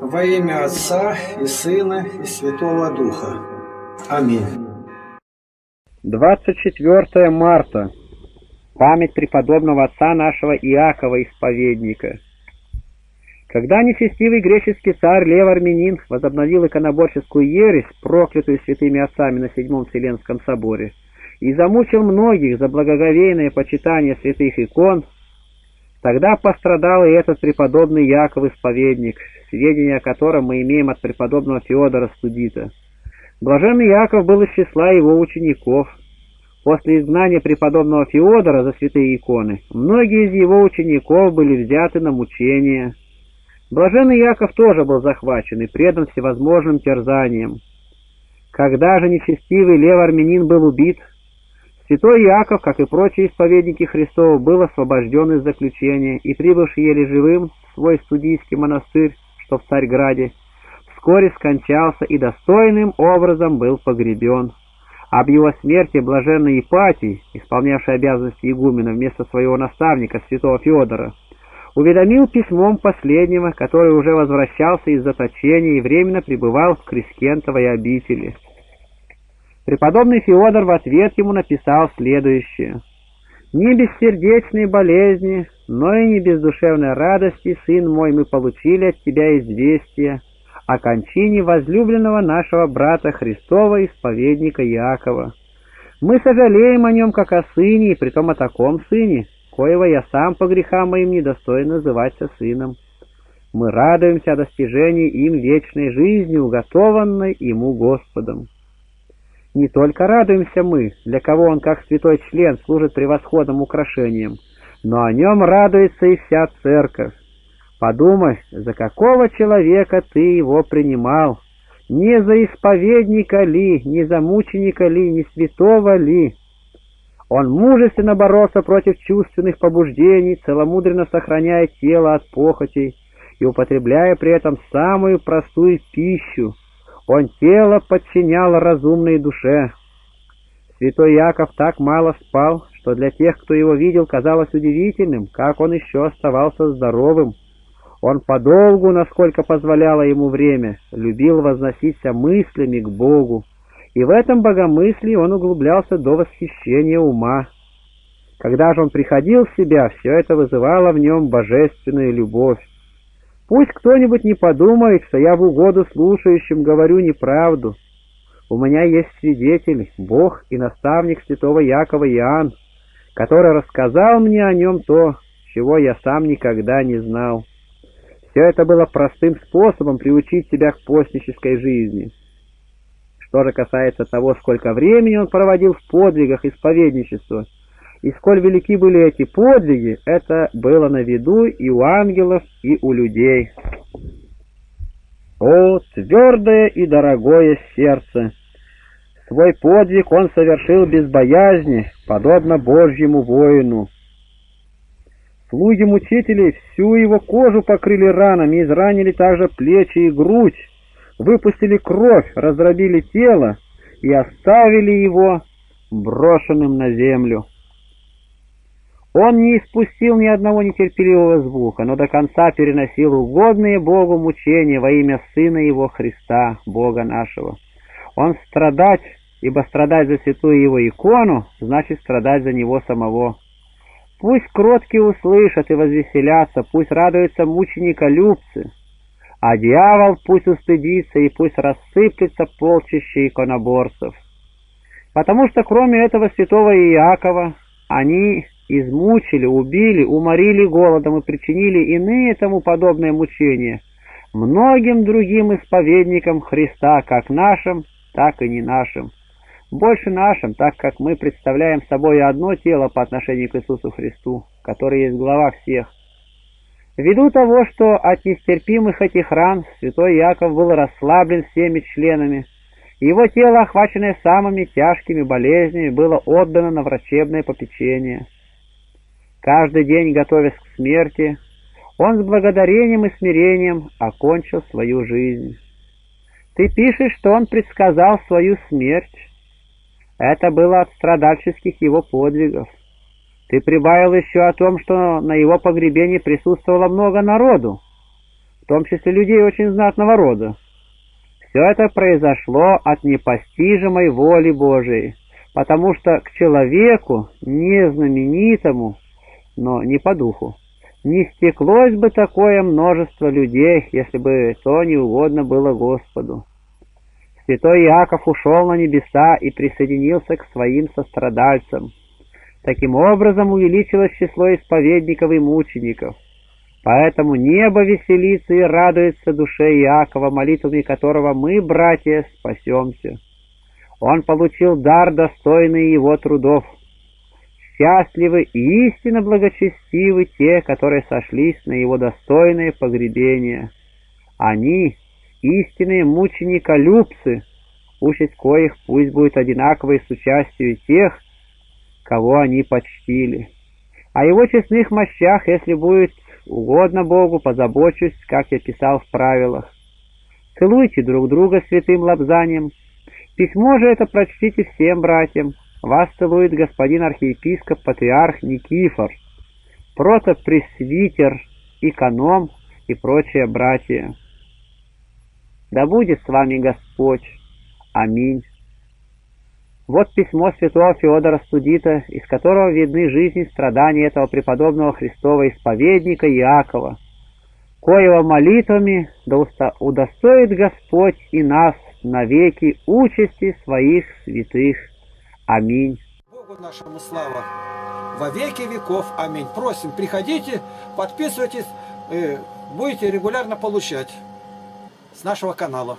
Во имя Отца и Сына и Святого Духа. Аминь. 24 марта. Память преподобного отца нашего Иакова Исповедника. Когда нечестивый греческий царь Лев Армянин возобновил иконоборческую ересь, проклятую святыми отцами на Седьмом Вселенском соборе, и замучил многих за благоговейное почитание святых икон, тогда пострадал и этот преподобный Яков Исповедник, сведения о котором мы имеем от преподобного Феодора Студита. Блаженный Яков был из числа его учеников. После изгнания преподобного Феодора за святые иконы, многие из его учеников были взяты на мучения. Блаженный Яков тоже был захвачен и предан всевозможным терзаниям. Когда же нечестивый лев армянин был убит, святой Яков, как и прочие исповедники Христова, был освобожден из заключения и, прибывший еле живым в свой студийский монастырь, что в Царьграде, вскоре скончался и достойным образом был погребен. Об его смерти блаженный Ипатий, исполнявший обязанности игумена вместо своего наставника, святого Феодора, уведомил письмом последнего, который уже возвращался из заточения и временно пребывал в Крискентовой обители. Преподобный Феодор в ответ ему написал следующее. «Не без сердечной болезни, но и не без душевной радости, сын мой, мы получили от тебя известие о кончине возлюбленного нашего брата Христова, исповедника Иакова. Мы сожалеем о нем, как о сыне, и притом о таком сыне, коего я сам по грехам моим недостоин называться сыном. Мы радуемся о достижении им вечной жизни, уготованной ему Господом. Не только радуемся мы, для кого он как святой член служит превосходным украшением, но о нем радуется и вся церковь. Подумай, за какого человека ты его принимал, не за исповедника ли, не за мученика ли, не святого ли. Он мужественно боролся против чувственных побуждений, целомудренно сохраняя тело от похотей и употребляя при этом самую простую пищу. Он тело подчинял разумной душе. Святой Яков так мало спал, что для тех, кто его видел, казалось удивительным, как он еще оставался здоровым. Он подолгу, насколько позволяло ему время, любил возноситься мыслями к Богу, и в этом богомыслии он углублялся до восхищения ума. Когда же он приходил в себя, все это вызывало в нем божественную любовь. Пусть кто-нибудь не подумает, что я в угоду слушающим говорю неправду. У меня есть свидетель, Бог и наставник святого Якова Иоанн, который рассказал мне о нем то, чего я сам никогда не знал. Все это было простым способом приучить себя к постнической жизни. Что же касается того, сколько времени он проводил в подвигах исповедничества, и сколь велики были эти подвиги, это было на виду и у ангелов, и у людей. О, твердое и дорогое сердце! Свой подвиг он совершил без боязни, подобно Божьему воину. Слуги мучителей всю его кожу покрыли ранами, изранили также плечи и грудь, выпустили кровь, раздробили тело и оставили его брошенным на землю. Он не испустил ни одного нетерпеливого звука, но до конца переносил угодные Богу мучения во имя Сына Его Христа, Бога нашего. Он страдать, ибо страдать за святую Его икону, значит страдать за Него самого. Пусть кроткие услышат и возвеселятся, пусть радуются мученика-любцы, а дьявол пусть устыдится и пусть рассыплется полчище иконоборцев. Потому что кроме этого святого Иакова они измучили, убили, уморили голодом и причинили иные тому подобные мучения, многим другим исповедникам Христа, как нашим, так и не нашим. Больше нашим, так как мы представляем собой одно тело по отношению к Иисусу Христу, который есть глава всех. Ввиду того, что от нестерпимых этих ран святой Яков был расслаблен всеми членами, его тело, охваченное самыми тяжкими болезнями, было отдано на врачебное попечение. Каждый день, готовясь к смерти, он с благодарением и смирением окончил свою жизнь. Ты пишешь, что он предсказал свою смерть. Это было от страдальческих его подвигов. Ты прибавил еще о том, что на его погребении присутствовало много народу, в том числе людей очень знатного рода. Все это произошло от непостижимой воли Божией, потому что к человеку, не знаменитому, но не по духу, не стеклось бы такое множество людей, если бы то не угодно было Господу. Святой Иаков ушел на небеса и присоединился к своим сострадальцам. Таким образом увеличилось число исповедников и мучеников. Поэтому небо веселится и радуется душе Иакова, молитвами которого мы, братья, спасемся. Он получил дар, достойный его трудов. Счастливы и истинно благочестивы те, которые сошлись на его достойное погребение. Они, истинные мучениколюбцы, участь коих пусть будет одинаковой с участием тех, кого они почтили. О его честных мощах, если будет угодно Богу, позабочусь, как я писал в правилах. Целуйте друг друга святым лапзанием. Письмо же это прочтите всем братьям. Вас целует господин архиепископ, патриарх Никифор, протопресвитер, эконом и прочие братья. Да будет с вами Господь. Аминь. Вот письмо святого Феодора Студита, из которого видны жизни и страдания этого преподобного Христова исповедника Иакова, коего молитвами да удостоит Господь и нас навеки участи своих святых. Аминь. Богу нашему слава во веки веков. Аминь. Просим, приходите, подписывайтесь, э, будете регулярно получать с нашего канала.